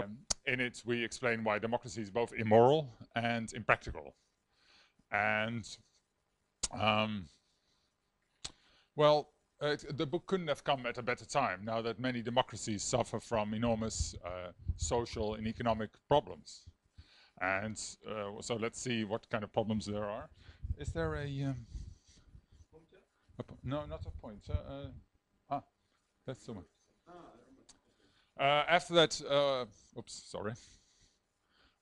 Um, in it, we explain why democracy is both immoral and impractical. And, um, well, uh, the book couldn't have come at a better time now that many democracies suffer from enormous uh, social and economic problems. And uh, so let's see what kind of problems there are. Is there a, um, a no, not a pointer. Uh, ah, that's the one. Uh, after that, uh, oops, sorry.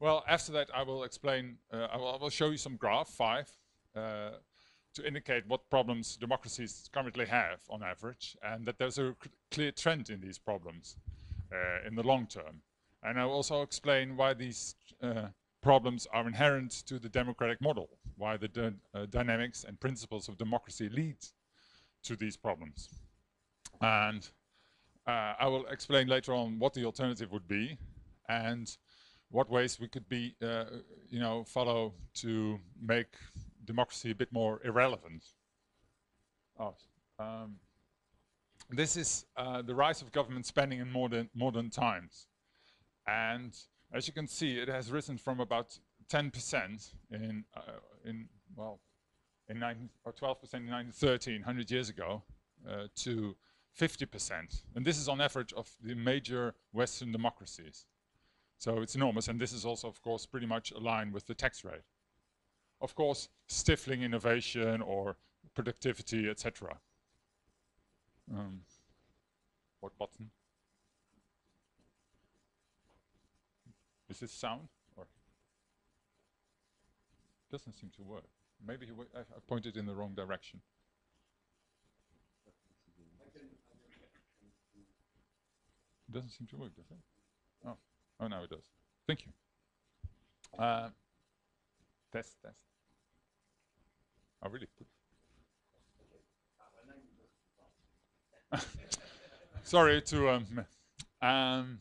Well, after that, I will explain. I will, I, will, show you some graph five to indicate what problems democracies currently have on average, and that there's a clear trend in these problems uh, in the long term. And I will also explain why these uh, problems are inherent to the democratic model, why the uh, dynamics and principles of democracy lead to these problems. And uh, I will explain later on what the alternative would be and what ways we could be, uh, you know, follow to make democracy a bit more irrelevant. Oh, um, this is uh, the rise of government spending in modern, modern times. And as you can see, it has risen from about 10% in, uh, in, well, in 19, or 12% in 1913, 100 years ago, uh, to 50%. And this is on average of the major Western democracies. So it's enormous, and this is also, of course, pretty much aligned with the tax rate of course, stifling innovation or productivity, etc. Um, what button? Is this sound? Or doesn't seem to work. Maybe I, I pointed in the wrong direction. It doesn't seem to work, does it? Oh, oh, now it does. Thank you. Uh, test, test. I really. Sorry to. Um, um,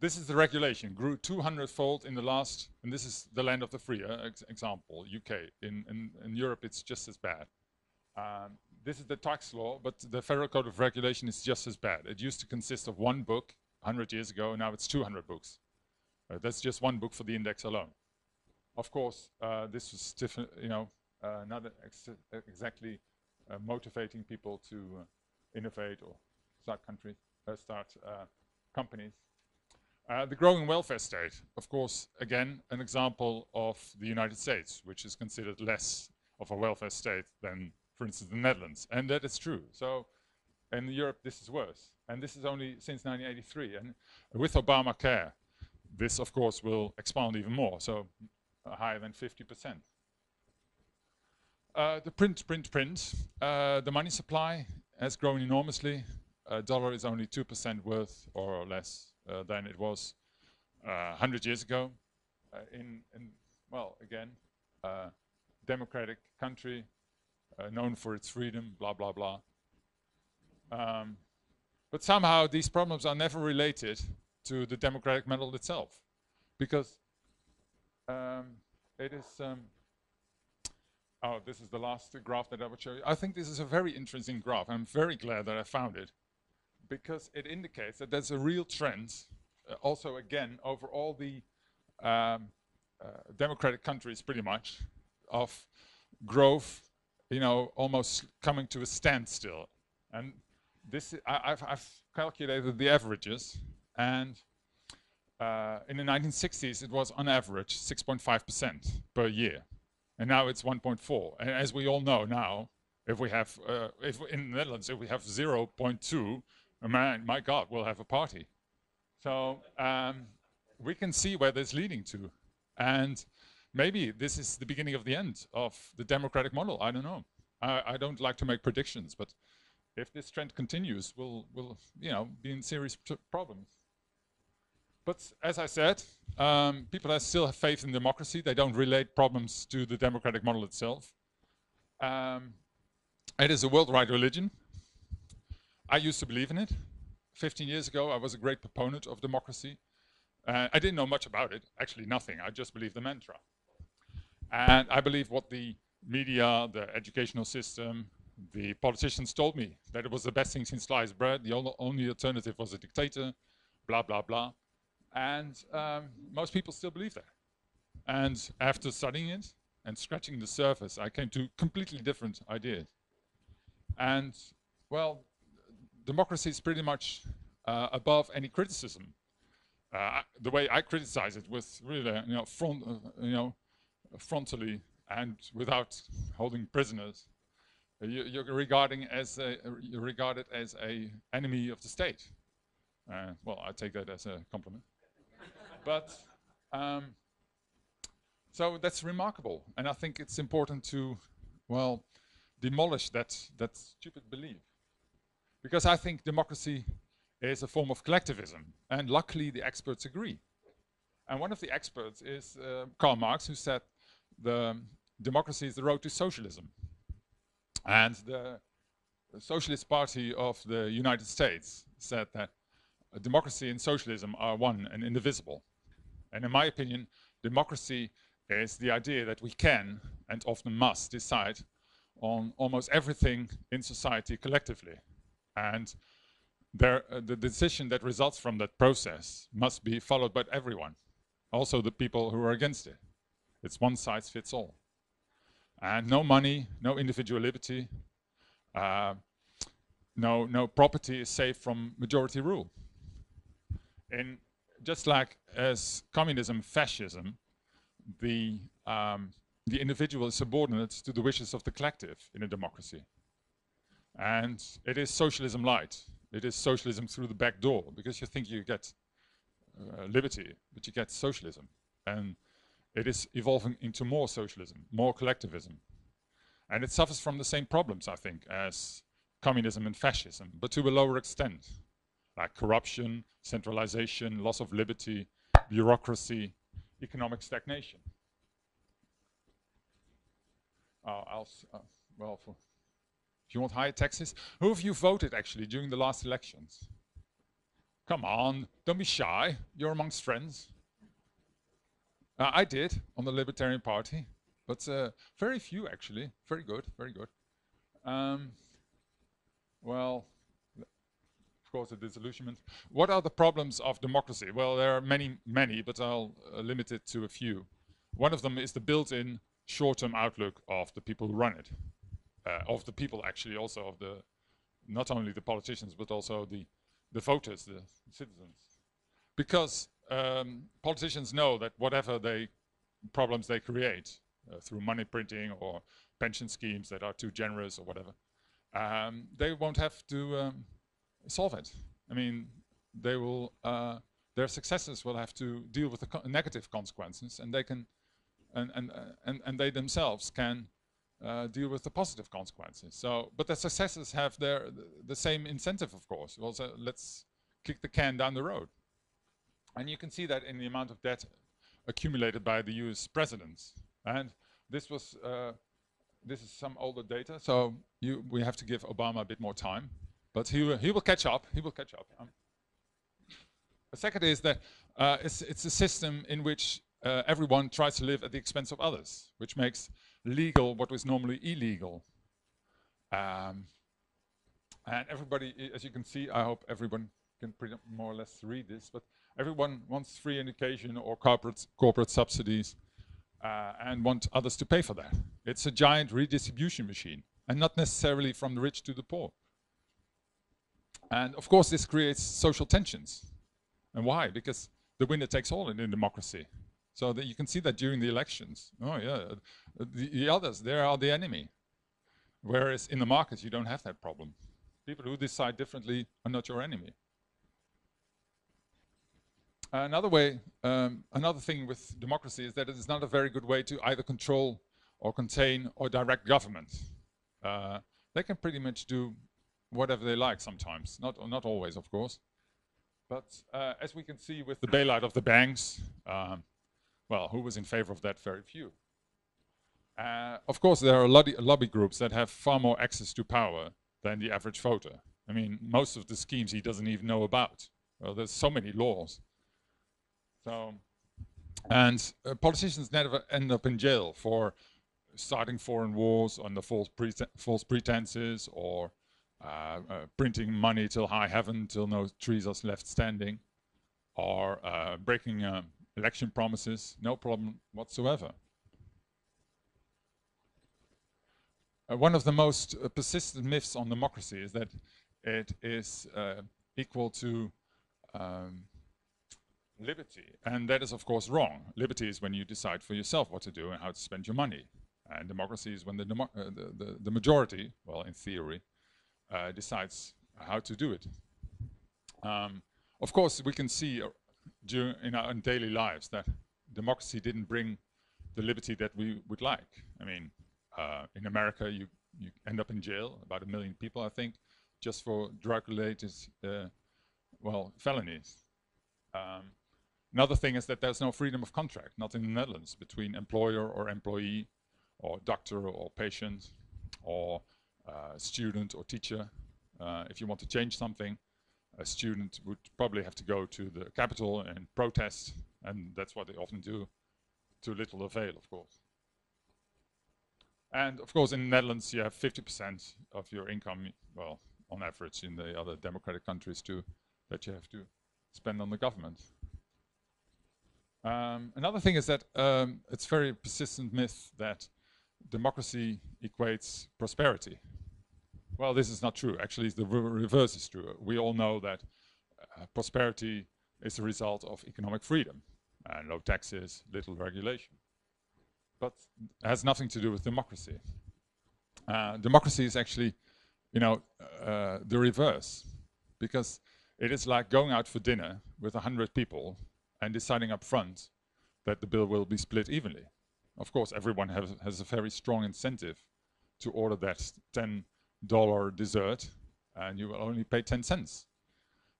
this is the regulation. Grew 200-fold in the last, and this is the land of the free uh, ex example, UK. In, in, in Europe, it's just as bad. Um, this is the tax law, but the Federal Code of Regulation is just as bad. It used to consist of one book 100 years ago, now it's 200 books. Uh, that's just one book for the index alone. Of course, uh, this was, you know, uh, not ex exactly uh, motivating people to uh, innovate or start countries, start companies. Uh, the growing welfare state, of course, again, an example of the United States, which is considered less of a welfare state than, for instance, the Netherlands. And that is true. So in Europe, this is worse. And this is only since 1983. And with Obamacare, this, of course, will expand even more, so uh, higher than 50 percent. Uh, the print, print, print. Uh, the money supply has grown enormously. A dollar is only 2% worth or less uh, than it was 100 uh, years ago. Uh, in, in, well, again, democratic country, known for its freedom, blah, blah, blah. Um, but somehow these problems are never related to the democratic model itself because um, it is um, Oh, this is the last graph that I would show you. I think this is a very interesting graph. I'm very glad that I found it because it indicates that there's a real trend uh, also again over all the um, uh, democratic countries pretty much of growth, you know, almost coming to a standstill. And this, I, have I've calculated the averages and uh, in the 1960s it was on average 6.5% per year and now it's 1.4. And as we all know now, if we have, uh, if in the Netherlands, if we have 0.2, man, my God, we'll have a party. So um, we can see where this is leading to. And maybe this is the beginning of the end of the democratic model. I don't know. I, I don't like to make predictions, but if this trend continues, we'll, we'll you know, be in serious problems. But as I said, um, people still have faith in democracy. They don't relate problems to the democratic model itself. Um, it is a worldwide religion. I used to believe in it. 15 years ago, I was a great proponent of democracy. Uh, I didn't know much about it, actually nothing. I just believed the mantra. And I believe what the media, the educational system, the politicians told me, that it was the best thing since sliced bread. The only alternative was a dictator, blah, blah, blah. And um, most people still believe that. And after studying it and scratching the surface, I came to completely different ideas. And, well, democracy is pretty much uh, above any criticism. Uh, the way I criticize it with really, you know, front, uh, you know, frontally and without holding prisoners, uh, you, are regarding as a, you regard it as a enemy of the state. Uh, well, I take that as a compliment. but um, so that's remarkable, and I think it's important to, well, demolish that that stupid belief, because I think democracy is a form of collectivism, and luckily the experts agree. And one of the experts is uh, Karl Marx, who said the democracy is the road to socialism. And the, Socialist Party of the United States said that democracy and socialism are one and indivisible. And in my opinion, democracy is the idea that we can and often must decide on almost everything in society collectively. And there, uh, the decision that results from that process must be followed by everyone, also the people who are against it. It's one size fits all. And no money, no individual liberty, uh, no, no property is safe from majority rule. And just like as communism, fascism, the, um, the individual is subordinate to the wishes of the collective in a democracy. And it is socialism light. It is socialism through the back door because you think you get uh, liberty, but you get socialism. And it is evolving into more socialism, more collectivism. And it suffers from the same problems, I think, as communism and fascism, but to a lower extent, like corruption, centralization, loss of liberty, bureaucracy, economic stagnation. Uh, uh, well, for, if you want higher taxes, who have you voted actually during the last elections? Come on, don't be shy. You're amongst friends. Uh, I did on the Libertarian Party, but uh, very few actually. Very good, very good. Um, well, of course, the disillusionment. What are the problems of democracy? Well, there are many, many, but I'll uh, limit it to a few. One of them is the built-in short-term outlook of the people who run it, uh, of the people actually, also of the, not only the politicians, but also the, the voters, the citizens. Because um, politicians know that whatever they problems they create uh, through money printing or pension schemes that are too generous or whatever, um, they won't have to um, solve it. I mean, they will, uh, their successors will have to deal with the co negative consequences, and they can, and and uh, and and they themselves can uh, deal with the positive consequences. So, but the successors have their the same incentive, of course. Also, let's kick the can down the road. And you can see that in the amount of debt accumulated by the US presidents. And this was, uh, this is some older data, so you, we have to give Obama a bit more time. But he will, he will catch up, he will catch up. Um, the second is that uh, it's, it's a system in which uh, everyone tries to live at the expense of others, which makes legal what was normally illegal. Um, and everybody, as you can see, I hope everyone can pretty more or less read this, but everyone wants free education or corporate, corporate subsidies uh, and want others to pay for that. It's a giant redistribution machine and not necessarily from the rich to the poor. And of course this creates social tensions. And why? Because the winner takes all in a democracy. So that you can see that during the elections. Oh yeah, the, the others, they are the enemy. Whereas in the markets, you don't have that problem. People who decide differently are not your enemy another way, um, another thing with democracy is that it is not a very good way to either control or contain or direct government. Uh, they can pretty much do whatever they like sometimes, not, not always, of course. But uh, as we can see with the bailout of the banks, um, well, who was in favor of that? Very few. Uh, of course, there are lobby, lobby groups that have far more access to power than the average voter. I mean, most of the schemes he doesn't even know about. Well, there's so many laws. So, and uh, politicians never end up in jail for starting foreign wars under false, preten false pretenses or uh, uh, printing money till high heaven till no trees are left standing. or uh, breaking uh, election promises, no problem whatsoever. Uh, one of the most uh, persistent myths on democracy is that it is uh, equal to um, liberty. And that is, of course, wrong. Liberty is when you decide for yourself what to do and how to spend your money. And democracy is when the, demo uh, the, the, the, majority, well, in theory, uh, decides how to do it. Um, of course, we can see uh, during, in our daily lives that democracy didn't bring the liberty that we would like. I mean, uh, in America, you, you end up in jail, about a million people, I think, just for drug-related, uh, well, felonies. Another thing is that there's no freedom of contract, not in the Netherlands, between employer or employee, or doctor or patient, or uh, student or teacher. Uh, if you want to change something, a student would probably have to go to the capital and protest, and that's what they often do, to little avail, of course. And of course, in the Netherlands, you have 50% of your income, well, on average in the other democratic countries too, that you have to spend on the government. Um, another thing is that um, it's very persistent myth that democracy equates prosperity. Well, this is not true. Actually, the re reverse is true. We all know that uh, prosperity is a result of economic freedom and low taxes, little regulation. But it has nothing to do with democracy. Uh, democracy is actually, you know, uh, the reverse, because it is like going out for dinner with a hundred people and deciding up front that the bill will be split evenly. Of course, everyone has, has a very strong incentive to order that 10 dollar dessert and you will only pay 10 cents.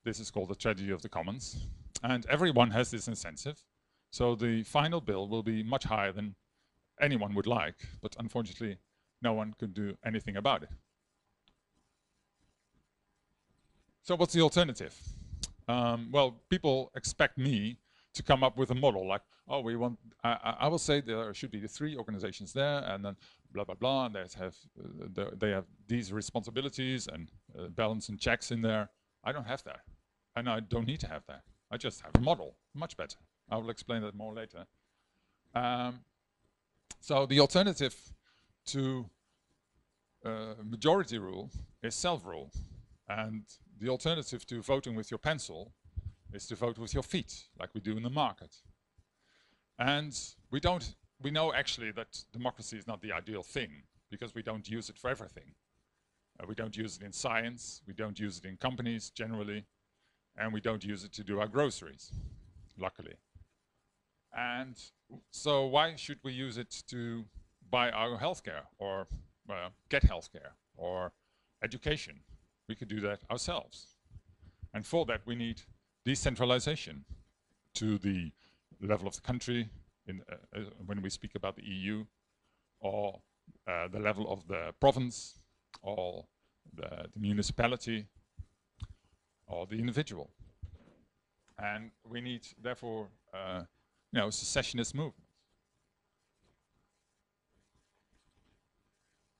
This is called the tragedy of the commons. And everyone has this incentive. So the final bill will be much higher than anyone would like, but unfortunately, no one can do anything about it. So what's the alternative? Um, well, people expect me to come up with a model like, oh, we want, I, I will say there should be the three organizations there, and then blah, blah, blah, and they have, uh, they have these responsibilities and uh, balance and checks in there. I don't have that, and I don't need to have that. I just have a model, much better. I will explain that more later. Um, so the alternative to uh, majority rule is self-rule. And the alternative to voting with your pencil is to vote with your feet, like we do in the market. And we don't, we know actually that democracy is not the ideal thing because we don't use it for everything. Uh, we don't use it in science, we don't use it in companies generally, and we don't use it to do our groceries, luckily. And so why should we use it to buy our healthcare or uh, get healthcare or education? We could do that ourselves. And for that, we need decentralization to the level of the country in, uh, uh, when we speak about the EU, or uh, the level of the province, or the, the, municipality, or the individual. And we need, therefore, uh, you know, secessionist movements.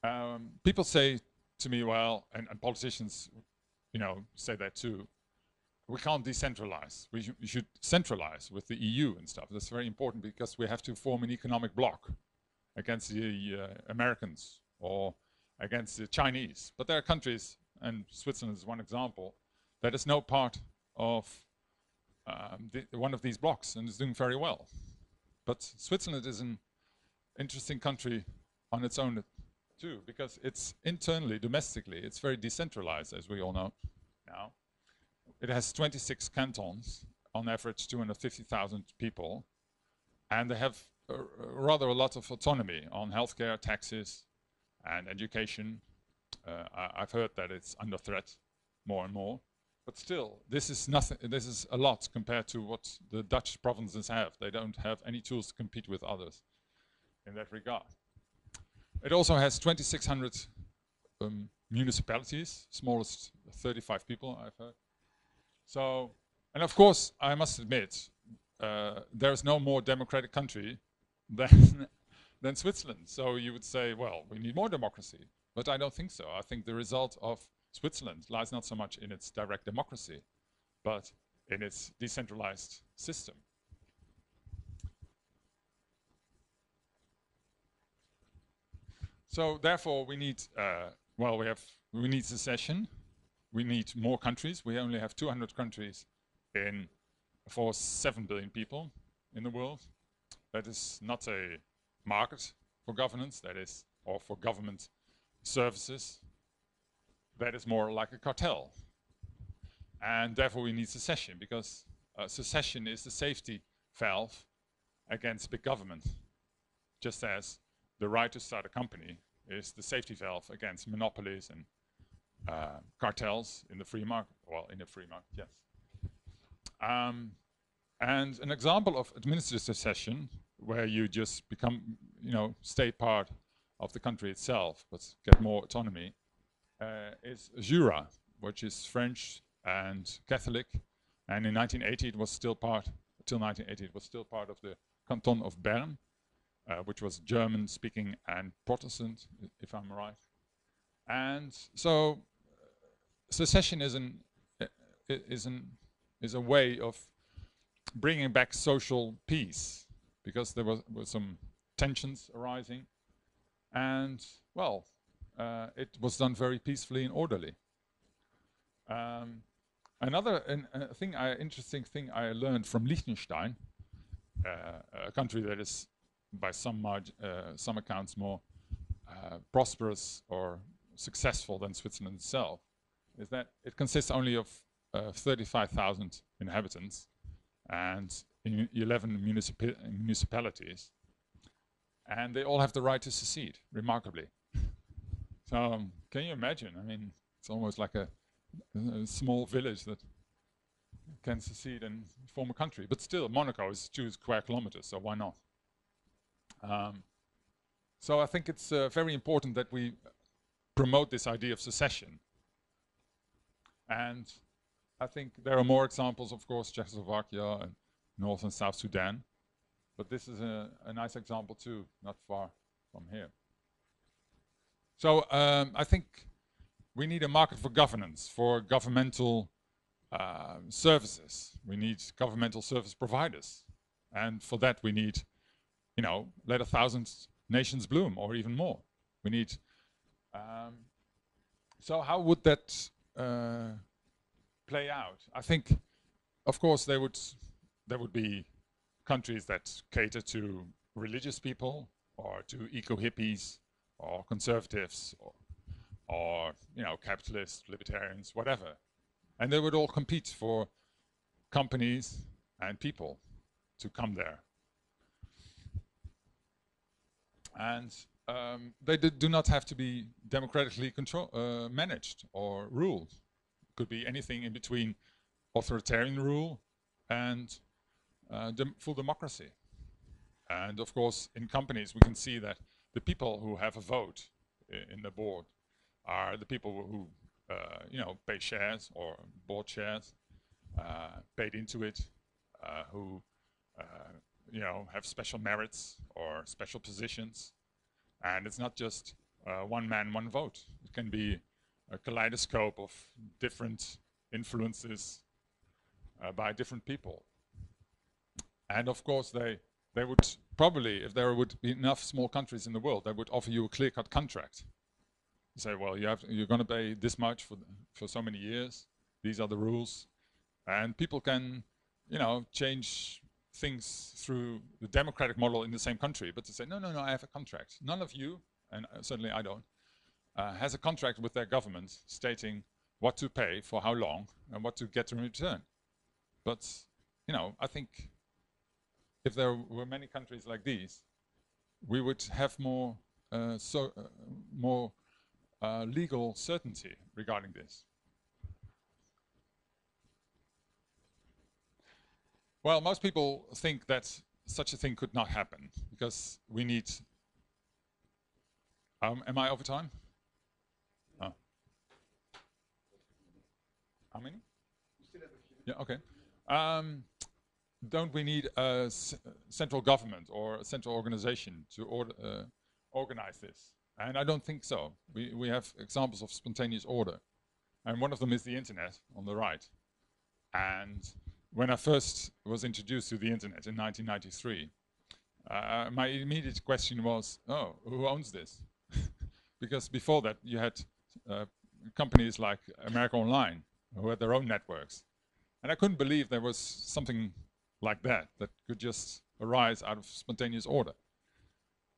Um, people say to me, well, and, and politicians, you know, say that too, we can't decentralize. We, sh we, should centralize with the EU and stuff. That's very important because we have to form an economic bloc against the uh, Americans or against the Chinese. But there are countries, and Switzerland is one example, that is no part of um, the, one of these blocks and is doing very well. But Switzerland is an interesting country on its own too, because it's internally, domestically, it's very decentralized, as we all know now. It has 26 cantons, on average 250,000 people, and they have uh, rather a lot of autonomy on healthcare, taxes, and education. Uh, I, have heard that it's under threat more and more, but still, this is nothing. This is a lot compared to what the Dutch provinces have. They don't have any tools to compete with others in that regard. It also has 2,600 um, municipalities, smallest 35 people I've heard. So, and of course, I must admit, uh, there's no more democratic country than, than Switzerland. So you would say, well, we need more democracy. But I don't think so. I think the result of Switzerland lies not so much in its direct democracy, but in its decentralized system. So therefore, we need uh, well, we have we need secession. We need more countries. We only have 200 countries in for 7 billion people in the world. That is not a market for governance. That is or for government services. That is more like a cartel. And therefore, we need secession because uh, secession is the safety valve against big government, just as the right to start a company is the safety valve against monopolies and uh, cartels in the free market. Well, in the free market, yes. Um, and an example of administrative secession, where you just become, you know, stay part of the country itself, but get more autonomy, uh, is Jura, which is French and Catholic. And in 1980, it was still part, till 1980, it was still part of the canton of Bern, uh, which was German speaking and Protestant, if I'm right. And so secession is, an, is, an, is a way of bringing back social peace because there was, some tensions arising. And, well, uh, it was done very peacefully and orderly. Um, another an, uh, thing, I, interesting thing I learned from Liechtenstein, uh, a country that is by some, uh, some accounts more uh, prosperous or successful than Switzerland itself, is that it consists only of uh, 35,000 inhabitants and 11 municip municipalities, and they all have the right to secede, remarkably. so um, can you imagine? I mean, it's almost like a, a small village that can secede and form a country. But still, Monaco is two square kilometers, so why not? Um, so I think it's uh, very important that we promote this idea of secession. And I think there are more examples, of course, Czechoslovakia and North and South Sudan. But this is a, a nice example too, not far from here. So um, I think we need a market for governance, for governmental uh, services. We need governmental service providers. And for that we need you know, let a thousand nations bloom or even more. We need. Um, so how would that Uh, play out? I think, of course, there would there would be countries that cater to religious people or to eco hippies or conservatives or, or you know capitalists, libertarians, whatever, and they would all compete for companies and people to come there. and um, they do not have to be democratically control, uh, managed or ruled. It could be anything in between authoritarian rule and uh, dem full democracy. And of course, in companies, we can see that the people who have a vote in the board are the people who, uh, you know, pay shares or bought shares, uh, paid into it, uh, who uh, you know, have special merits or special positions. And it's not just uh, one man, one vote. It can be a kaleidoscope of different influences uh, by different people. And of course, they, they would probably, if there would be enough small countries in the world, they would offer you a clear-cut contract. Say, well, you have you're going to pay this much for, for so many years. These are the rules. And people can, you know, change things through the democratic model in the same country, but to say, no, no, no, I have a contract. None of you, and uh, certainly I don't, uh, has a contract with their government stating what to pay for how long and what to get in return. But, you know, I think if there were many countries like these, we would have more, uh, so, uh, more uh, legal certainty regarding this. Well, most people think that such a thing could not happen because we need. Um, am I over time? Oh. How many? Yeah, okay. Um, don't we need a central government or a central organization to order, uh, organize this? And I don't think so. We, we have examples of spontaneous order. And one of them is the internet on the right. And when I first was introduced to the internet in 1993, uh, my immediate question was, oh, who owns this? because before that, you had uh, companies like America Online who had their own networks. And I couldn't believe there was something like that that could just arise out of spontaneous order.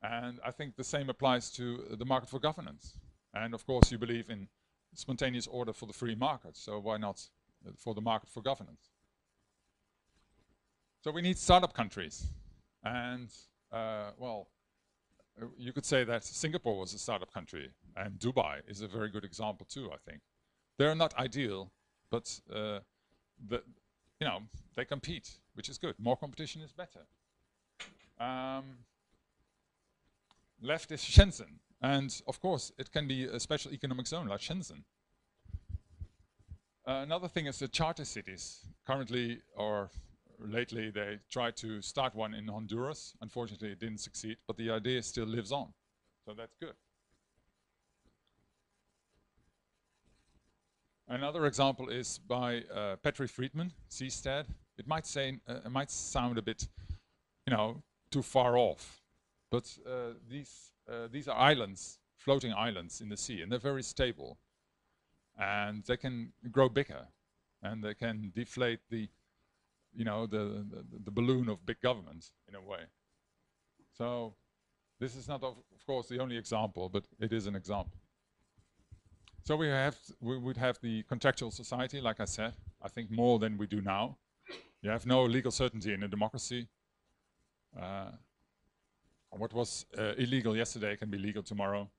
And I think the same applies to the market for governance. And of course, you believe in spontaneous order for the free market, so why not uh, for the market for governance? So we need startup countries. And, uh, well, you could say that Singapore was a startup country, and Dubai is a very good example too, I think. They're not ideal, but uh, the, you know, they compete, which is good. More competition is better. Um, left is Shenzhen. And of course, it can be a special economic zone like Shenzhen. Uh, another thing is the charter cities. Currently, or lately, they tried to start one in Honduras. Unfortunately, it didn't succeed, but the idea still lives on. So that's good. Another example is by uh, Patri Friedman, Seastead. It might say, uh, it might sound a bit, you know, too far off, but uh, these uh, these are islands, floating islands in the sea, and they're very stable, and they can grow bigger, and they can deflate the, you know, the the, the balloon of big government in a way. So, this is not, of, of course, the only example, but it is an example. So we have we would have the contractual society, like I said, I think more than we do now. You have no legal certainty in a democracy. Uh, what was uh, illegal yesterday can be legal tomorrow.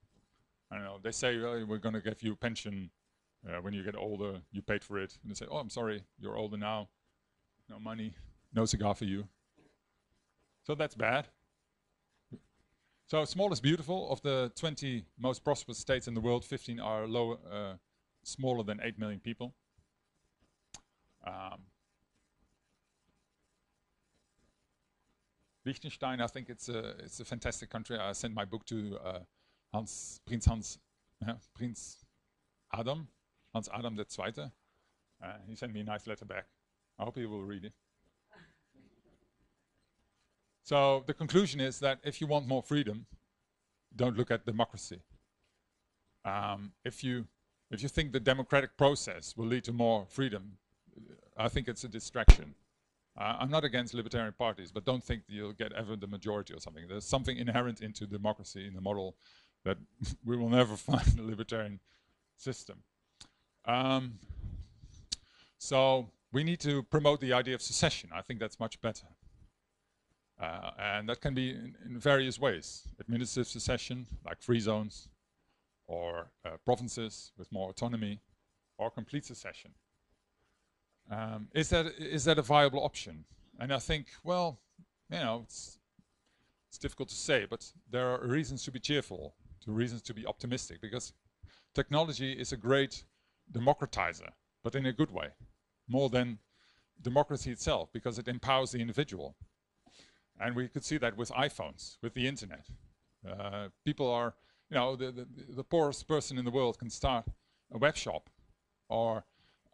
I don't know. They say well, we're going to give you a pension uh, when you get older. You paid for it, and they say, "Oh, I'm sorry, you're older now. No money, no cigar for you." So that's bad. So small is beautiful. Of the 20 most prosperous states in the world, 15 are lower, uh, smaller than 8 million people. Um, Liechtenstein, I think it's a it's a fantastic country. I sent my book to uh, Hans Prinz Hans Prince Adam Hans Adam II. Uh, he sent me a nice letter back. I hope he will read it. So the conclusion is that if you want more freedom, don't look at democracy. Um, if you if you think the democratic process will lead to more freedom, I think it's a distraction. Uh, I'm not against libertarian parties, but don't think you'll get ever the majority or something. There's something inherent into democracy in the model that we will never find a libertarian system. Um, so we need to promote the idea of secession. I think that's much better. Uh, and that can be in, in, various ways. Administrative secession, like free zones, or uh, provinces with more autonomy, or complete secession. Um, is, that, is that a viable option? And I think, well, you know, it's, it's difficult to say, but there are reasons to be cheerful, to reasons to be optimistic, because technology is a great democratizer, but in a good way, more than democracy itself, because it empowers the individual. And we could see that with iPhones, with the internet. Uh, people are, you know, the, the, the, poorest person in the world can start a web shop or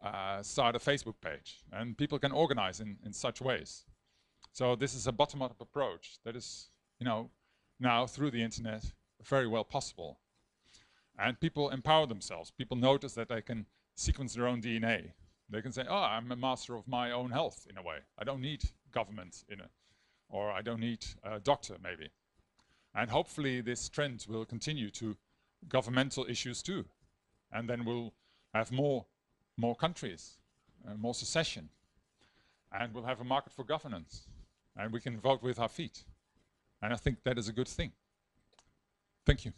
uh, start a Facebook page. And people can organize in, in such ways. So this is a bottom-up approach that is, you know, now through the internet very well possible. And people empower themselves. People notice that they can sequence their own DNA. They can say, oh, I'm a master of my own health in a way. I don't need government in it or I don't need a doctor maybe. And hopefully this trend will continue to governmental issues too. And then we'll have more, more countries, uh, more secession. And we'll have a market for governance. And we can vote with our feet. And I think that is a good thing. Thank you.